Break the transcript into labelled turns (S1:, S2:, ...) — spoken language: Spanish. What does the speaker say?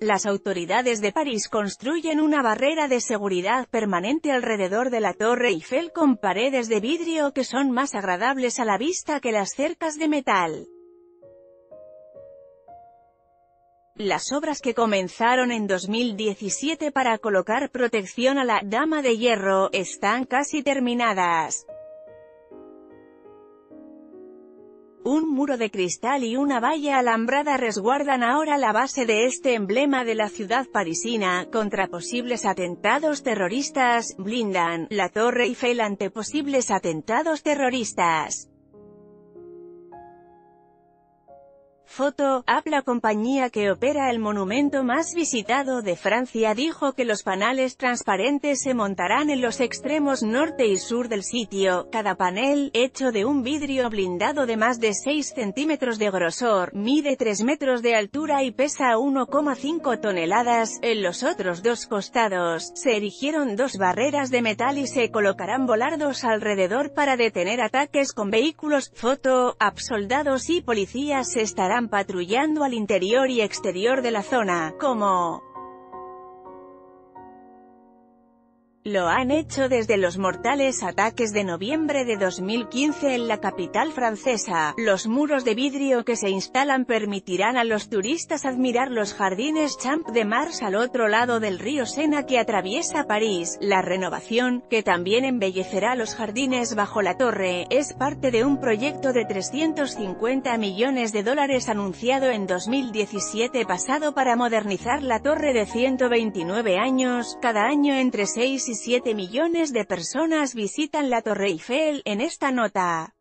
S1: Las autoridades de París construyen una barrera de seguridad permanente alrededor de la Torre Eiffel con paredes de vidrio que son más agradables a la vista que las cercas de metal. Las obras que comenzaron en 2017 para colocar protección a la «Dama de Hierro» están casi terminadas. Un muro de cristal y una valla alambrada resguardan ahora la base de este emblema de la ciudad parisina, contra posibles atentados terroristas, blindan la Torre Eiffel ante posibles atentados terroristas. Foto, App la compañía que opera el monumento más visitado de Francia dijo que los panales transparentes se montarán en los extremos norte y sur del sitio, cada panel, hecho de un vidrio blindado de más de 6 centímetros de grosor, mide 3 metros de altura y pesa 1,5 toneladas, en los otros dos costados, se erigieron dos barreras de metal y se colocarán volardos alrededor para detener ataques con vehículos, foto, App soldados y policías estarán patrullando al interior y exterior de la zona, como Lo han hecho desde los mortales ataques de noviembre de 2015 en la capital francesa. Los muros de vidrio que se instalan permitirán a los turistas admirar los jardines Champ de Mars al otro lado del río Sena que atraviesa París. La renovación, que también embellecerá los jardines bajo la torre, es parte de un proyecto de 350 millones de dólares anunciado en 2017 pasado para modernizar la torre de 129 años, cada año entre 6 y 7 millones de personas visitan la Torre Eiffel, en esta nota.